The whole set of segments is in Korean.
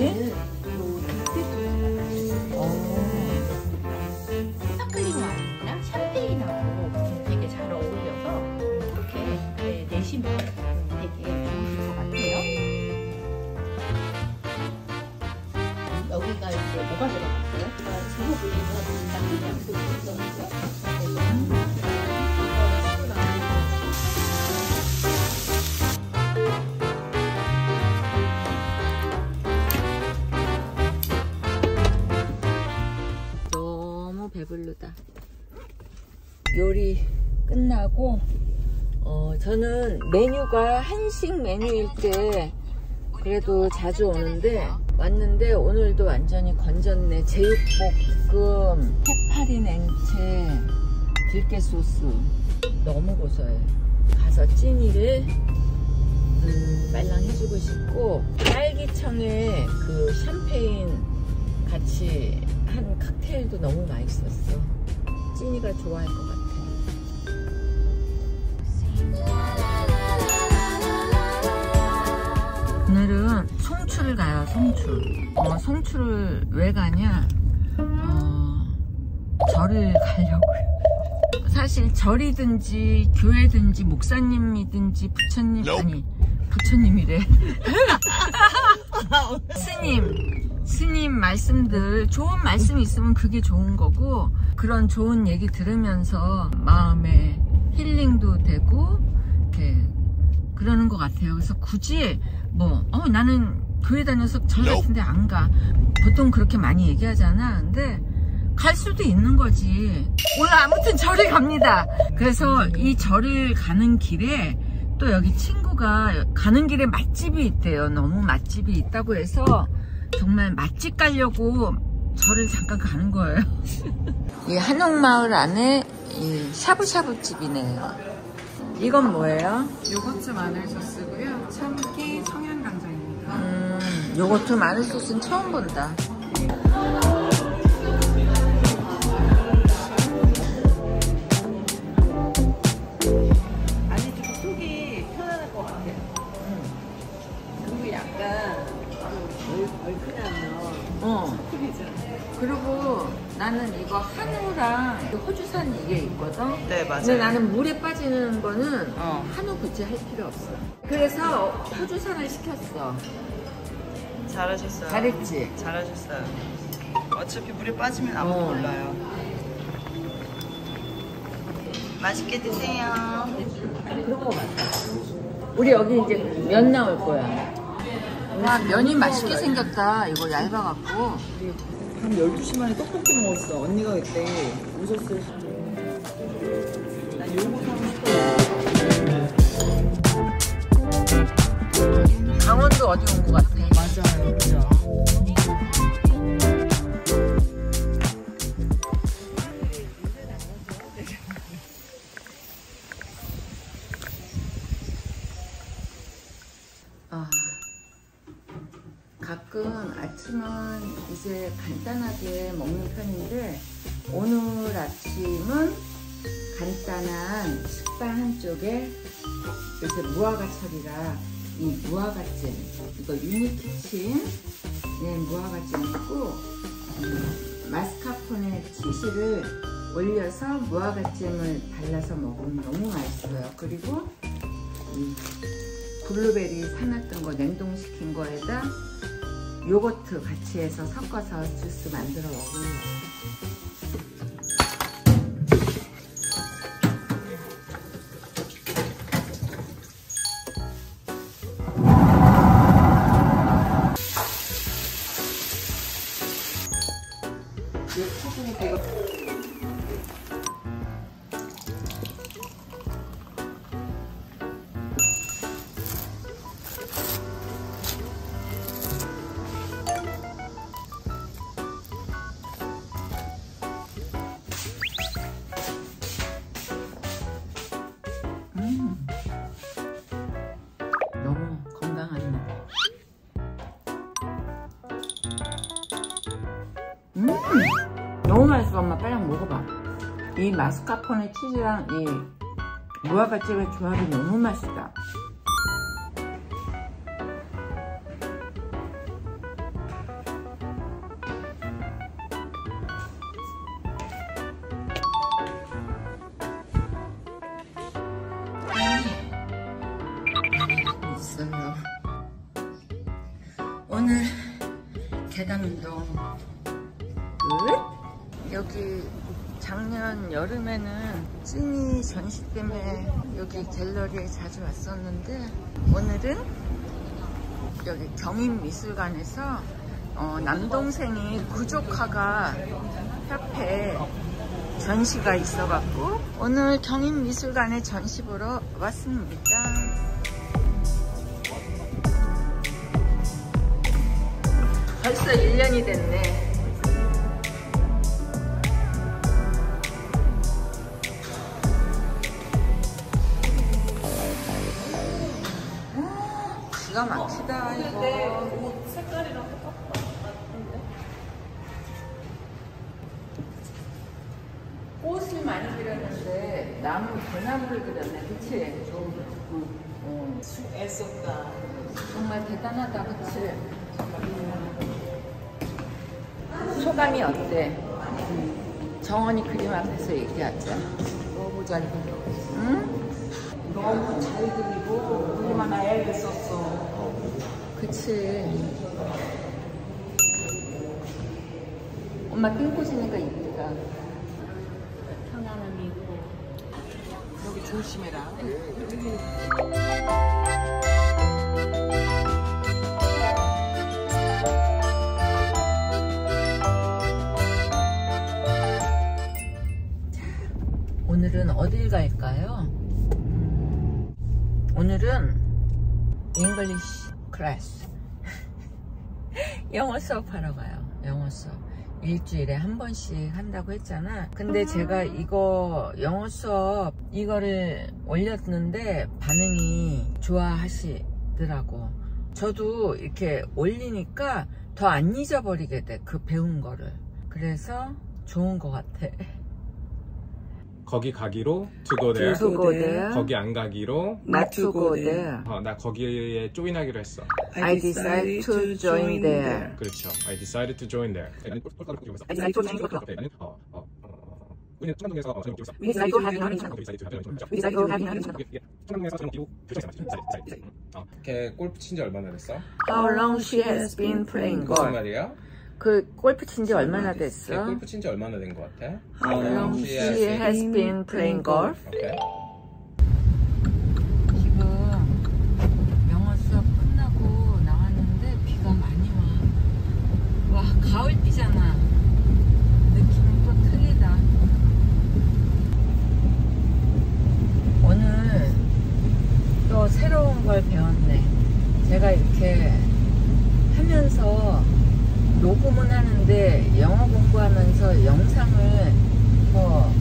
뭐 끝나고, 어, 저는 메뉴가 한식 메뉴일 때 그래도 자주 오는데, 왔는데 오늘도 완전히 건졌네. 제육볶음, 해파리 냉채, 들깨 소스. 너무 고소해. 가서 찐이를 음, 말랑 해주고 싶고, 딸기청에 그 샴페인 같이 한 칵테일도 너무 맛있었어. 찐이가 좋아할 것 같아. 송출을 가요, 송출. 어, 송출을 왜 가냐? 어, 절을 가려고요. 사실 절이든지 교회든지 목사님이든지 부처님, 아니, 부처님이래. 스님, 스님 말씀들 좋은 말씀 있으면 그게 좋은 거고 그런 좋은 얘기 들으면서 마음에 힐링도 되고 이렇게 그러는 것 같아요. 그래서 굳이 뭐 어, 나는 교회 다녀서 절 같은데 안 가. 보통 그렇게 많이 얘기하잖아. 근데 갈 수도 있는 거지. 오늘 아무튼 절을 갑니다. 그래서 이 절을 가는 길에 또 여기 친구가 가는 길에 맛집이 있대요. 너무 맛집이 있다고 해서 정말 맛집 가려고 절을 잠깐 가는 거예요. 이 한옥마을 안에 이 샤브샤브 집이네요. 이건 뭐예요? 요거트 마늘 소스고요. 참 요거트 마늘 소스는 처음 본다. 아니 좀 속이 편안할 것 같아요. 그리고 약간 그 얼, 얼큰하면 어. 그리고 나는 이거 한우랑 그 호주산 이게 있거든. 네 근데 나는 물에 빠지는 거는 어. 한우 굳이 할 필요 없어. 그래서 호주산을 시켰어. 잘하셨어요. 잘했지? 잘하셨어요. 어차피 물에 빠지면 아무도 어. 몰라요. 맛있게 드세요. 그런 거 같아. 우리 여기 이제 면 나올 거야. 와, 면이 맛있게 생겼다. 이거 얇아갖고. 한 12시 만에 떡볶이 먹었어. 언니가 그때 웃었을 때. 난 요거 사고 싶어. 강원도 어디 온것 같아. 아, 가끔 아침은 이제 간단하게 먹는 편인데 오늘 아침은 간단한 식빵 한쪽에 요새 무화과 철이라 이 무화과잼 이거 유니키친 네 무화과잼 있고 음, 마스카포네 치즈를 올려서 무화과잼을 발라서 먹으면 너무 맛있어요 그리고 이 블루베리 사놨던 거 냉동시킨 거에다 요거트 같이 해서 섞어서 주스 만들어 먹어요. 너무 맛있어. 엄마 빨랑 먹어봐. 이 마스카포네 치즈랑 이 무화과 찜의 조합이 너무 맛있다. 오늘 계단 운동 끝. 여기 작년 여름에는 찐이 전시 때문에 여기 갤러리에 자주 왔었는데 오늘은 여기 경인미술관에서 어, 남동생이 구조화가 협회 전시가 있어갖고 오늘 경인미술관에 전시 보러 왔습니다. 벌써 1년이 됐네. 기가 막히다 이거. 꽃을 많이 그렸는데 나무 대나무를 그렸네, 그치? 좀, 응. 애썼다. 정말 대단하다, 그치? 소감이 어때? 정원이 그림 앞에서 얘기하자. 너무 잘 그려. 응? 너무 잘 그리고 얼마나 애를 썼어. 그치. 엄마 핑크 지니까 이쁘다. 편안함이 있고 여기 조심해라. 오늘은 어딜 갈까요? 음, 오늘은 English class 영어 수업하러 가요. 영어 수업. 일주일에 한 번씩 한다고 했잖아. 근데 제가 이거 영어 수업 이거를 올렸는데 반응이 좋아하시더라고. 저도 이렇게 올리니까 더 안 잊어버리게 돼 그 배운 거를. 그래서 좋은 것 같아 거기 가기로 to go there. to go there. 거기 안 가기로 not to go there. 어, 나 거기에 조인하기로 했어. I decided to join there. 그렇죠. I decided to join there. I decided to join there. 어, 어, 어. 우리는 청담동에서 어, 저녁 기록 We decided to have lunch. We decided to have lunch. We decided to have lunch. 청담동에서 저녁 기록 결정했어. 어. 걔 골프 친지 얼마나 됐어? How long she has been playing 무슨 golf? 말이야? 그 골프 친 지 얼마나 걔 됐어? 골프 친 지 얼마나 된 것 같아? How long she has been playing golf? 오케이. 지금 영어 수업 끝나고 나왔는데 비가 많이 와. 와 가을 비잖아. 느낌이 또 틀리다. 오늘 또 새로운 걸 배웠네. 제가 이렇게 하면서 녹음은 하는데 영어 공부하면서 영상을 뭐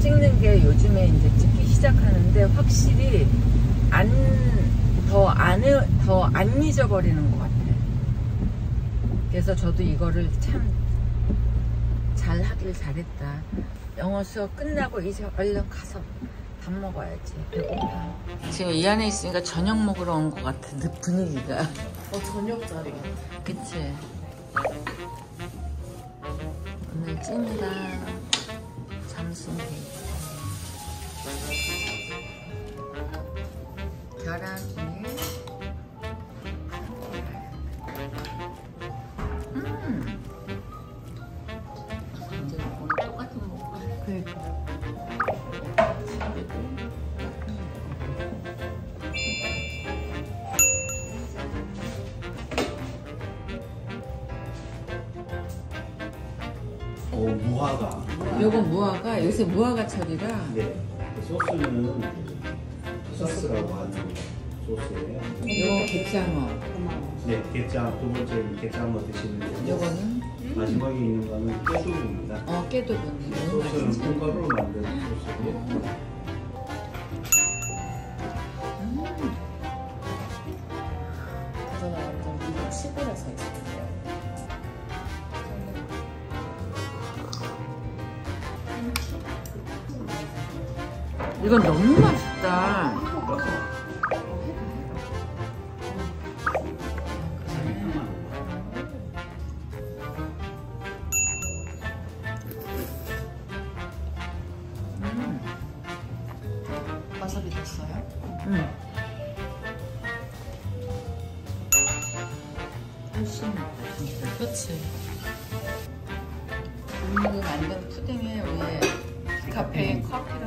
찍는 게 요즘에 이제 찍기 시작하는데 확실히 안 더안더안 잊어버리는 것 같아. 그래서 저도 이거를 참 잘 하길 잘했다. 영어 수업 끝나고 이제 얼른 가서 밥 먹어야지. 배고파. 지금 이 안에 있으니까 저녁 먹으러 온 것 같은 그 분위기가. 어 저녁 자리. 그치? 오늘 찜이랑 데이트. 계란 어, 무화과. 요거 무화과? 요새 무화과 철이라 네. 그 소스는 소스라고 하는 소스예요. 요거 갯장어. 네, 게장 두 번째 게장어 드시면 되고 요거는? 마지막에 있는 거는 깨소입니다. 어 너무 소스는 콩가루로 만든 소스고 이건 너무 맛있다. 와사비 됐어요? 응. 훨씬 그렇지 만든 푸딩에 위에 카페인 커피